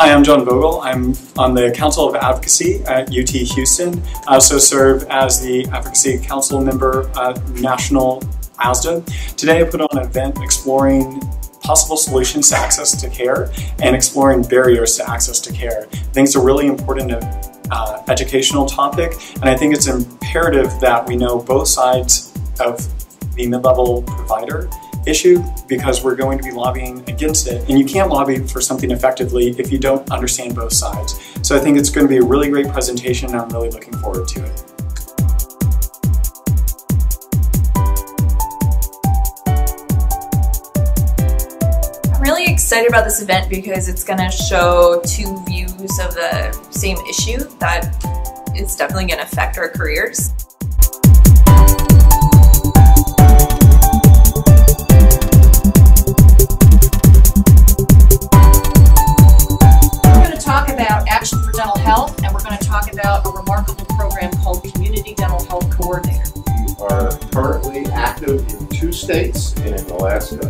I'm Jon Vogel. I'm on the Council of Advocacy at UT Houston. I also serve as the Advocacy Council member at National ASDA. Today I put on an event exploring possible solutions to access to care and exploring barriers to access to care. I think it's a really important uh, educational topic and I think it's imperative that we know both sides of the mid-level provider issue because we're going to be lobbying against it. And you can't lobby for something effectively if you don't understand both sides. So I think it's going to be a really great presentation and I'm really looking forward to it. I'm really excited about this event because it's going to show two views of the same issue that is definitely going to affect our careers. About a remarkable program called Community Dental Health Coordinator. We are currently active in two states, in Alaska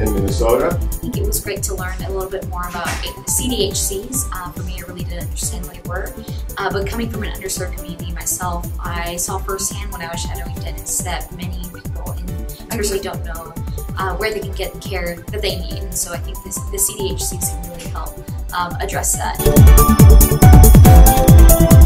and Minnesota. I think it was great to learn a little bit more about CDHCs. Uh, for me, I really didn't understand what they were. Uh, but coming from an underserved community myself, I saw firsthand when I was shadowing dentists that many people in underserved don't know uh, where they can get the care that they need. And so I think this, the CDHCs can really help um, address that. Thank you.